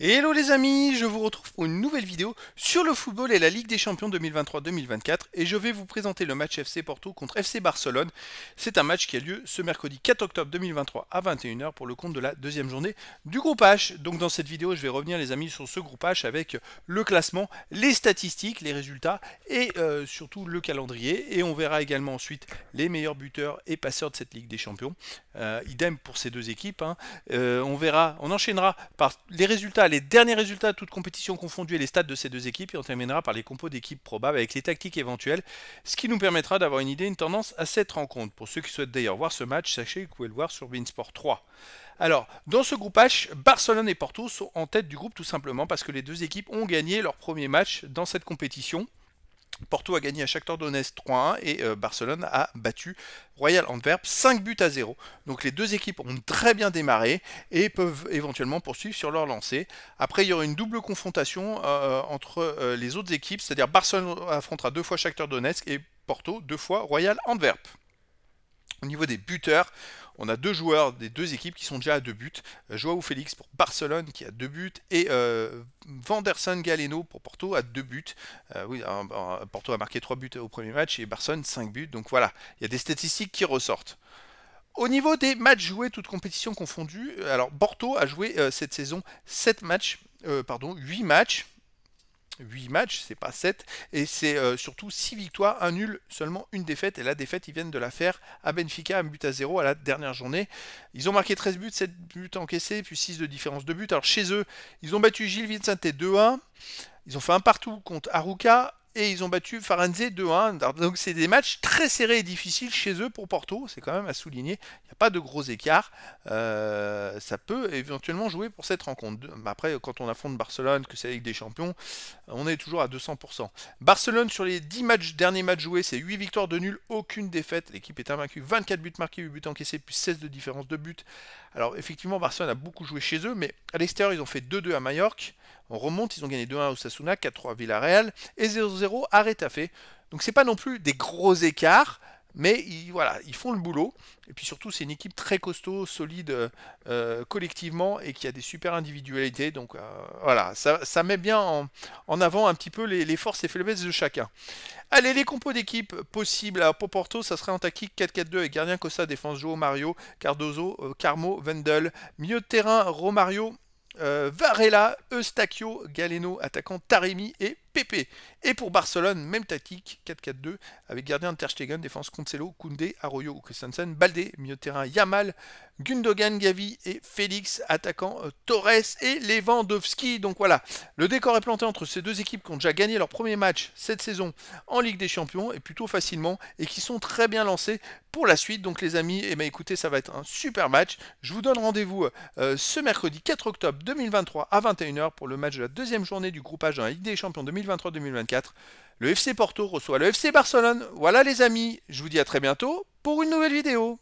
Hello les amis, je vous retrouve pour une nouvelle vidéo sur le football et la Ligue des Champions 2023-2024 et je vais vous présenter le match FC Porto contre FC Barcelone. C'est un match qui a lieu ce mercredi 4 octobre 2023 à 21h pour le compte de la deuxième journée du groupe H. Donc dans cette vidéo, je vais revenir les amis sur ce groupe H avec le classement, les statistiques, les résultats et euh, surtout le calendrier. Et on verra également ensuite les meilleurs buteurs et passeurs de cette Ligue des Champions. Euh, idem pour ces deux équipes. Hein. Euh, on verra, on enchaînera par les résultats les derniers résultats de toute compétition confondue et les stats de ces deux équipes et on terminera par les compos d'équipes probables avec les tactiques éventuelles, ce qui nous permettra d'avoir une idée, une tendance à cette rencontre. Pour ceux qui souhaitent d'ailleurs voir ce match, sachez que vous pouvez le voir sur Beansport 3. Alors, dans ce groupe H, Barcelone et Porto sont en tête du groupe tout simplement parce que les deux équipes ont gagné leur premier match dans cette compétition. Porto a gagné à Shakhtar Donetsk 3-1 et euh, Barcelone a battu Royal Antwerp 5 buts à 0. Donc les deux équipes ont très bien démarré et peuvent éventuellement poursuivre sur leur lancée. Après, il y aura une double confrontation euh, entre euh, les autres équipes, c'est-à-dire Barcelone affrontera deux fois Shakhtar Donetsk et Porto deux fois Royal Antwerp. Au niveau des buteurs, on a deux joueurs des deux équipes qui sont déjà à deux buts. Euh, Joao Félix pour Barcelone qui a deux buts et euh, Vanderson Galeno pour Porto à deux buts. Euh, oui, Porto a marqué trois buts au premier match et Barcelone cinq buts. Donc voilà, il y a des statistiques qui ressortent. Au niveau des matchs joués, toutes compétitions confondues, alors Porto a joué cette saison 7 matchs, pardon, 8 matchs, 8 matchs, c'est pas 7, et c'est euh, surtout 6 victoires, un nul, seulement une défaite, et la défaite, ils viennent de la faire à Benfica, un but à 0 à la dernière journée. Ils ont marqué 13 buts, 7 buts encaissés, puis 6 de différence de but. Alors chez eux, ils ont battu Gilles Vincente 2-1, ils ont fait un partout contre Aruka, et ils ont battu Farenze 2-1. Donc c'est des matchs très serrés et difficiles chez eux pour Porto, c'est quand même à souligner. Il n'y a pas de gros écarts. Euh, ça peut éventuellement jouer pour cette rencontre. Après, quand on affronte Barcelone, que c'est avec des champions, on est toujours à 200%. Barcelone, sur les 10 matchs, derniers matchs joués, c'est 8 victoires de nul, aucune défaite. L'équipe est invaincue, 24 buts marqués, 8 buts encaissés, puis 16 de différence de but. Alors effectivement, Barcelone a beaucoup joué chez eux, mais à l'extérieur, ils ont fait 2-2 à Majorque. On remonte, ils ont gagné 2-1 au Sasuna, 4-3 à Villarreal et 0-0 à Retafe. Donc c'est pas non plus des gros écarts, mais ils, voilà, ils font le boulot. Et puis surtout, c'est une équipe très costaud, solide euh, collectivement et qui a des super individualités. Donc euh, voilà, ça, met bien en, avant un petit peu les, forces et faiblesses de chacun. Allez, les compos d'équipe possibles. Alors pour Porto, ça serait en tactique 4-4-2 avec gardien Costa, défense Joe Mario, Cardozo, euh, Carmo, Wendel. Milieu de terrain, Romario, Varela, Eustachio, Galeno, attaquant Taremi et et pour Barcelone, même tactique, 4-4-2, avec gardien de Ter Stegen, défense Concelo, Koundé, Arroyo ou Christensen, Baldé, milieu terrain Yamal, Gundogan, Gavi et Félix, attaquant euh, Torres et Lewandowski. Donc voilà, le décor est planté entre ces deux équipes qui ont déjà gagné leur premier match cette saison en Ligue des Champions et plutôt facilement et qui sont très bien lancés pour la suite. Donc les amis, eh bien, écoutez, ça va être un super match. Je vous donne rendez-vous euh, ce mercredi 4 octobre 2023 à 21h pour le match de la deuxième journée du groupage dans la Ligue des Champions 2023. 2023-2024. Le FC Porto reçoit le FC Barcelone. Voilà les amis, je vous dis à très bientôt pour une nouvelle vidéo.